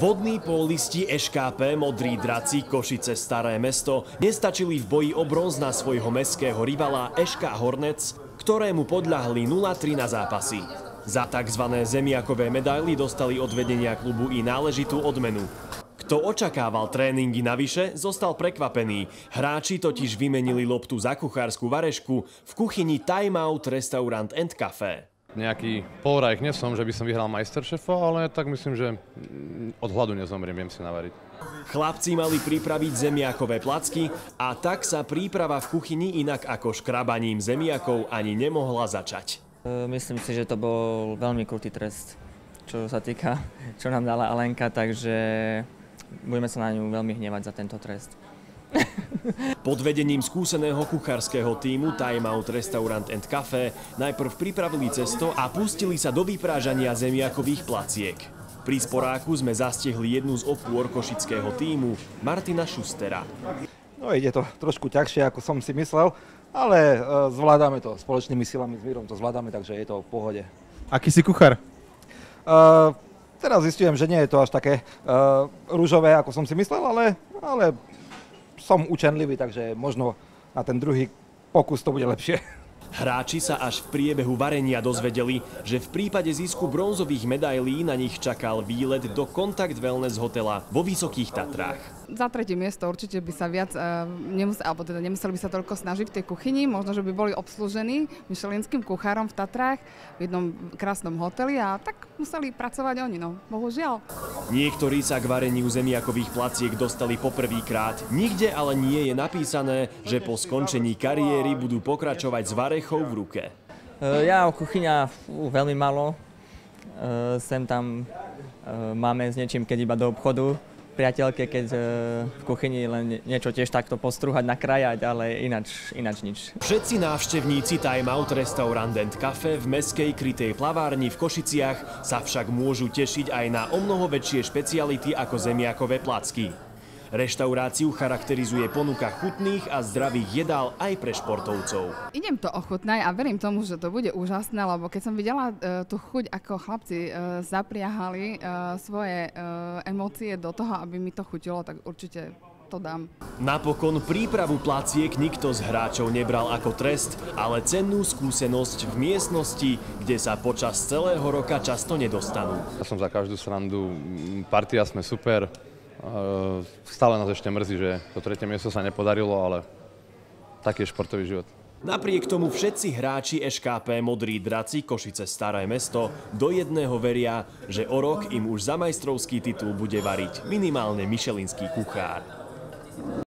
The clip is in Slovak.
Vodní pólisti EŠKP Modrý draci Košice Staré mesto nestačili v boji o bronz na svojho mestského rivala EŠK Hornec, ktorému podľahli 0-3 na zápasy. Za tzv. zemiakové medaily dostali od vedenia klubu i náležitú odmenu. Kto očakával tréningy navyše, zostal prekvapený. Hráči totiž vymenili loptu za kuchárskú varešku v kuchyni Time Out Restaurant and Café. Nejaký polrajch nie som, že by som vyhral Majsteršefa, ale tak myslím, že od hladu nezomriem, viem si navariť. Chlapci mali pripraviť zemiakové placky a tak sa príprava v kuchyni inak ako škrabaním zemiakov ani nemohla začať. E, Myslím si, že to bol veľmi krutý trest, čo sa týka, čo nám dala Alenka, takže budeme sa na ňu veľmi hnevať za tento trest. Pod vedením skúseného kuchárskeho týmu Time Out Restaurant and Café najprv pripravili cesto a pustili sa do vyprážania zemiakových placiek. Pri sporáku sme zastihli jednu z opôr košického týmu, Martina Šustera. No ide to trošku ťažšie, ako som si myslel, ale e, zvládame to spoločnými silami s Mírom, to zvládame, takže je to v pohode. Aký si kuchár? Uh, teraz zistujem, že nie je to až také uh, rúžové, ako som si myslel, ale, ale som učenlivý, takže možno na ten druhý pokus to bude lepšie. Hráči sa až v priebehu varenia dozvedeli, že v prípade zisku bronzových medailí na nich čakal výlet do Contact Wellness hotela vo Vysokých Tatrách. Za tretie miesto určite by sa viac, uh, nemuseli, alebo teda nemuseli by sa toľko snažiť v tej kuchyni, možno, že by boli obslužení myšelinským kuchárom v Tatrách v jednom krásnom hoteli a tak museli pracovať oni, no bohužiaľ. Niektorí sa k vareniu zemiakových placiek dostali poprvýkrát. Nikde ale nie je napísané, že po skončení kariéry budú pokračovať s varechou v ruke. E, Ja o kuchyňa fú, veľmi malo. E, Sem tam e, máme s niečím, keď iba do obchodu. Priateľke, keď v kuchyni len niečo tiež takto postruhať, nakrájať, ale inač, inač nič. Všetci návštevníci Time Out Restaurant and Café v meskej krytej plavárni v Košiciach sa však môžu tešiť aj na omnoho väčšie špeciality ako zemiakové placky. Reštauráciu charakterizuje ponuka chutných a zdravých jedál aj pre športovcov. Idem to ochutnať a verím tomu, že to bude úžasné, lebo keď som videla uh, tú chuť, ako chlapci uh, zapriahali uh, svoje uh, emócie do toho, aby mi to chutilo, tak určite to dám. Napokon prípravu placiek nikto z hráčov nebral ako trest, ale cennú skúsenosť v miestnosti, kde sa počas celého roka často nedostanú. Ja som za každú srandu, partia sme super, E, stále nás ešte mrzí, že to tretie miesto sa nepodarilo, ale taký je športový život. Napriek tomu všetci hráči EŠKP Modrý draci Košice Staré mesto do jedného veria, že o rok im už za majstrovský titul bude variť minimálne myšelinský kuchár.